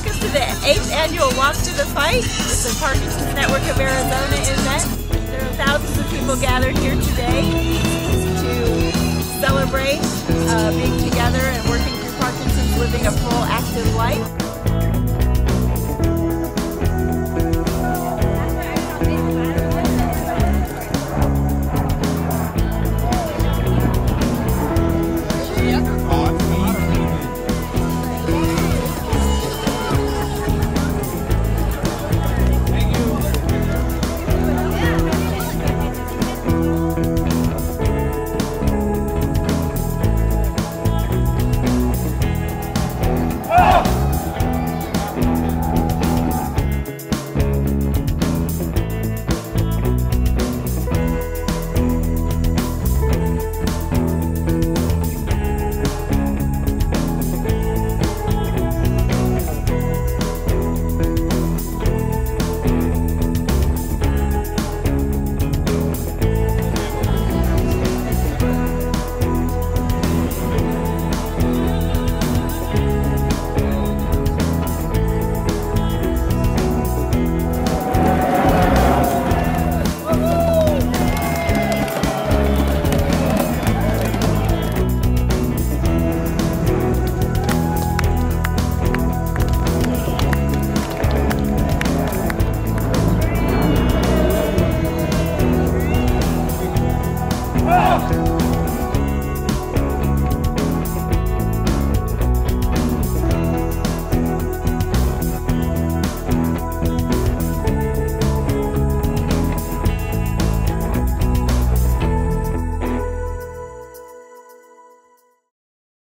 Welcome to the 8th annual Walk to the Fight. It's a Parkinson's Network of Arizona event. There are thousands of people gathered here today to celebrate uh, being together and working through Parkinson's, living a full active life.